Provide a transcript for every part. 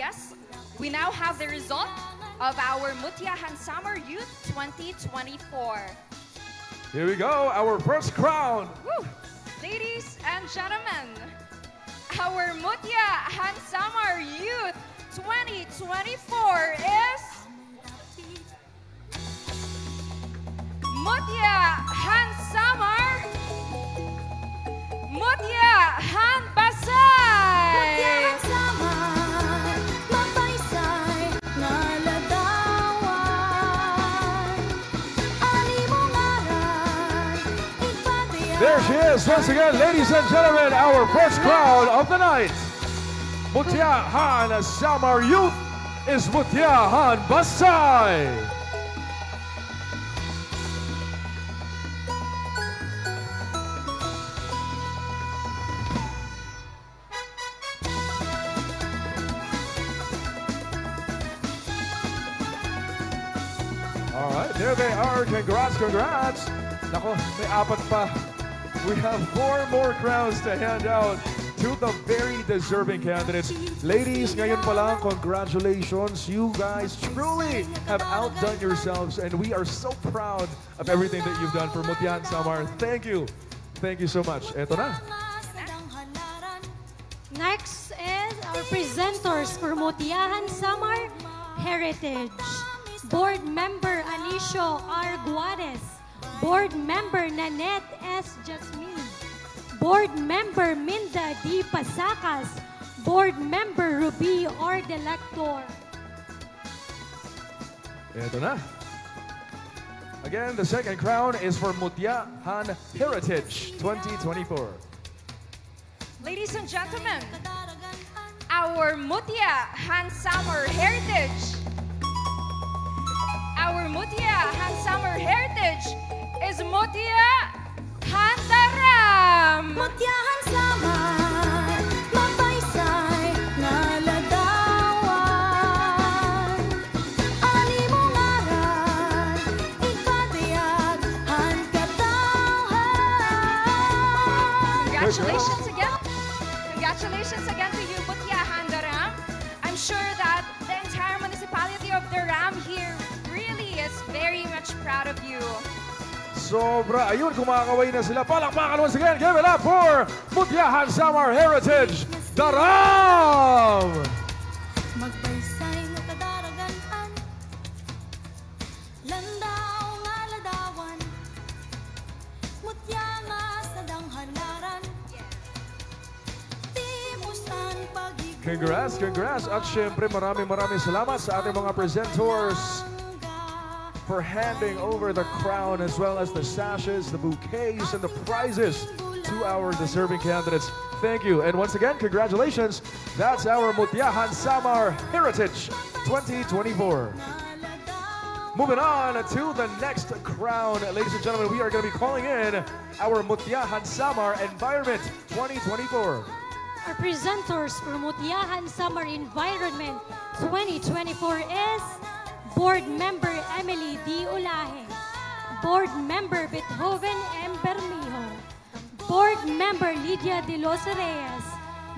guests, we now have the result of our Mutyahan Samar Youth 2024. Here we go, our first crown. Woo! Ladies and gentlemen, our Mutia Mutyahan Samar Youth 2024 is Mutyahan Once again, ladies and gentlemen, our first crown of the night. Mutyahan Samar Youth is Mutyahan Basey. All right, there they are. Congrats, congrats. Nako, may apat pa. We have four more crowns to hand out to the very deserving candidates. Ladies, ngayon pa congratulations. You guys truly have outdone yourselves and we are so proud of everything that you've done for Mutian Samar. Thank you. Thank you so much. Eto na. Next is our presenters for Mutyahan Samar Heritage. Board Member Anicio R. Guades. Board Member Nanette S. Jasmine. Board Member Minda D. Pasacas. Board Member Ruby R. Delector. Eto na. Again, the second crown is for Mutya Han Heritage 2024. Ladies and gentlemen, our Mutya Han Samar Heritage. Our Mutya Han Samar Heritage is Han Daram. Sobra. Ayun, kumakaway na sila. Palakpakan once again. Give it up for Mutyahan Samar Heritage, Daram! Magpaysay nga kadaragan Landaw nga ladawan Mutya nga sa danghanaran Timusan pagiging Congrats, congrats. At syempre, maraming maraming salamat sa ating mga presenters for handing over the crown as well as the sashes, the bouquets, and the prizes to our deserving candidates. Thank you. And once again, congratulations. That's our Mutyahan Samar Heritage 2024. Moving on to the next crown, ladies and gentlemen, we are going to be calling in our Mutyahan Samar Environment 2024. Our presenters for Mutyahan Samar Environment 2024 is Board Member Emily D. Ulahe, Board Member Beethoven M. Bermijo, Board Member Lydia De Los Reyes,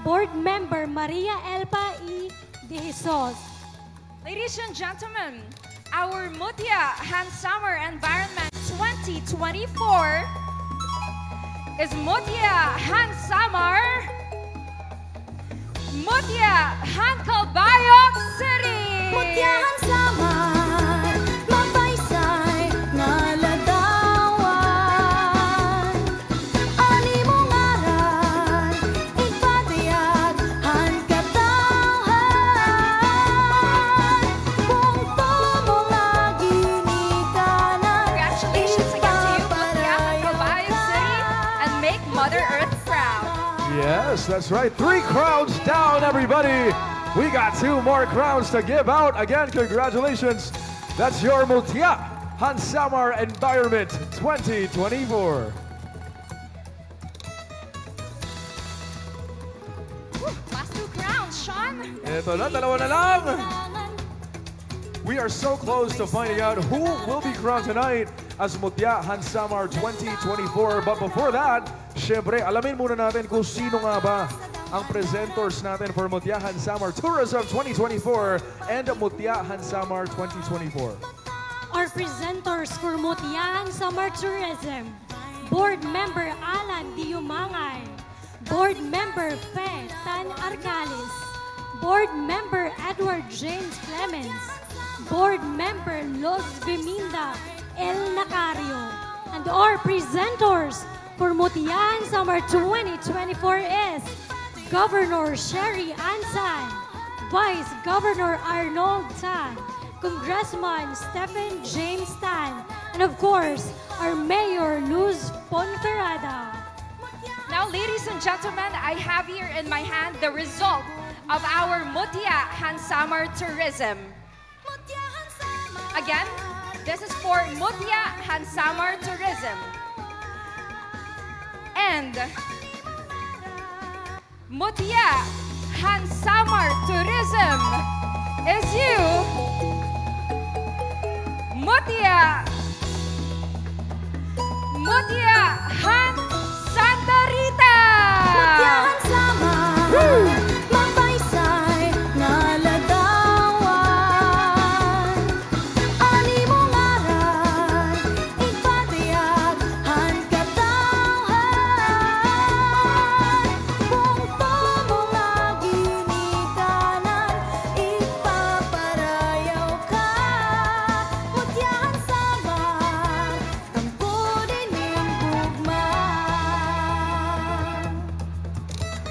Board Member Maria Elpa E. De Jesus. Ladies and gentlemen, our Mutya Han Samar Environment 2024 is Mutya Han Samar Mutya Han Calbayog City. Yes, that's right. Three crowns down, everybody. We got two more crowns to give out. Again, congratulations. That's your Mutia Hansamar Environment 2024. Last two crowns, Sean. Ito na, dalawa na lang. We are so close to finding out who will be crowned tonight as Mutya Han Samar 2024. But before that, syempre, alamin muna natin kung sino nga ba ang presenters natin for Mutiahan Samar Tourism 2024 and Mutiahan Samar 2024. Our presenters for Mutiahan Summer Tourism, Board Member Alan Diumangay, Board Member Fe Tan Arcalis, Board Member Edward James Clemens, Board Member Los Viminda El Nacario, and our presenters for Mutyahan Samar 2024 is Governor Sharee Ann Tan, Vice Governor Arnold Tan, Congressman Stephen James Tan, and of course, our Mayor Luz Ponferrada. Now, ladies and gentlemen, I have here in my hand the result of our Mutya Han Samar Tourism. Again, this is for Mutia Hansamar Tourism. And Mutya Samar Tourism is you, Mutia Mutia Han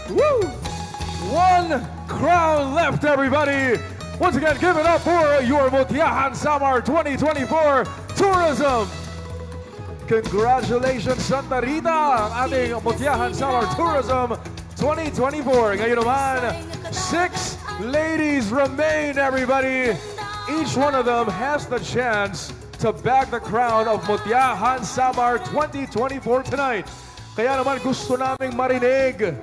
Woo! One crown left, everybody. Once again, give it up for your Mutyahan Samar 2024 Tourism. Congratulations, Santa Rita, ating Mutyahan Samar Tourism 2024. Ngayon naman, six ladies remain, everybody. Each one of them has the chance to bag the crown of Mutyahan Samar 2024 tonight. Kaya naman gusto naming marinig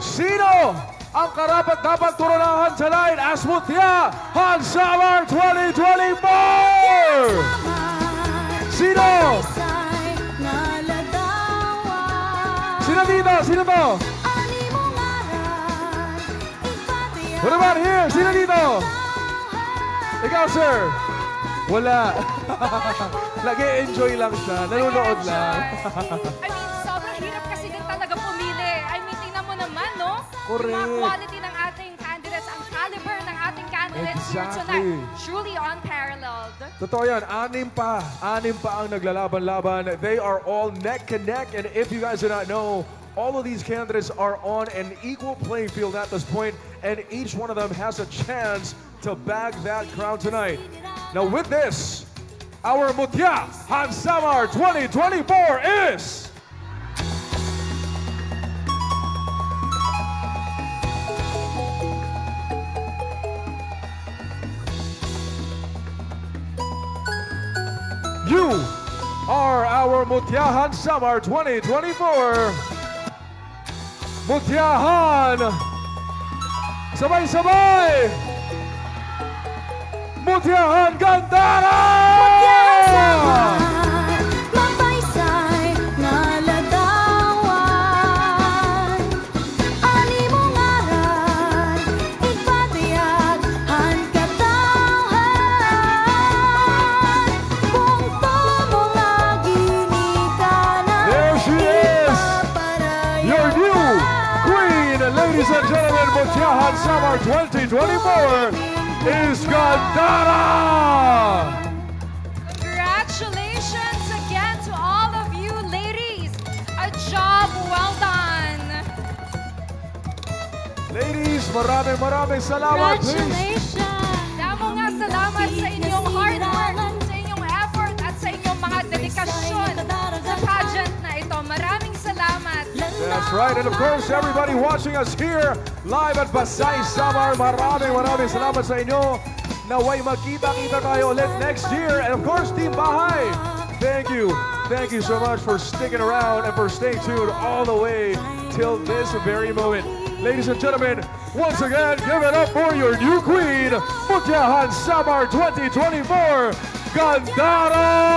Sino ang karapat dapat turunahan tonight as Mutiahan Samar 2024? Sino? Sino dito? Sino to? What about here? Sino dito? Ikaw, sir. Wala. Nag-enjoy lang siya. Nanonood lang. I mean, no? Yung mga quality ng ating candidates, ang caliber ng ating candidates here tonight. Truly unparalleled. Totoo yan, anim pa. Anim pa ang naglalaban-laban. They are all neck and neck. And if you guys do not know, all of these candidates are on an equal playing field at this point, and each one of them has a chance to bag that crown tonight. Now with this, our Mutya Han Samar 2024 is... our Mutyahan Samar 2024. Mutyahan! Sabay-sabay! Mutyahan Gandara! Magbaysay Mutyahan Samar 2024 is Gandara! Congratulations again to all of you ladies. A job well done. Ladies, maraming maraming salamat. Congratulations! Damo nga salamat sa inyong hard work, sa inyong effort, at sa inyong mga dedikasyon Right. And of course, everybody watching us here live at Pasay Samar, maraming maraming salamat sa inyo. Naway magkita-kita tayo ulit next year. And of course, Team Bahay, thank you. Thank you so much for sticking around and for staying tuned all the way till this very moment. Ladies and gentlemen, once again, give it up for your new queen, Mutyahan Samar 2024, Gandara!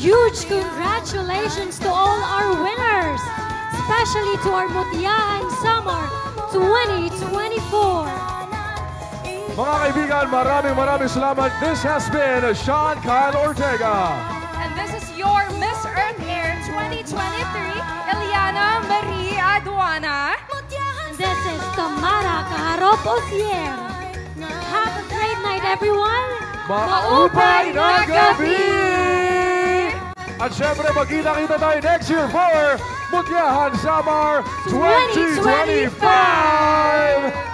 Huge congratulations to all our winners, especially to our Mutiahan Summer 2024. Mga kaibigan, maraming maraming salamat. This has been Sean Kyle Ortega. And this is your Miss Earth Air 2023, Eliana Marie Aduana. And this is Tamara Kaharop Osier. Have a great night, everyone. Maupay na gabi! At syempre, magkita-kita tayo next year for Mutyahan Summer 2025!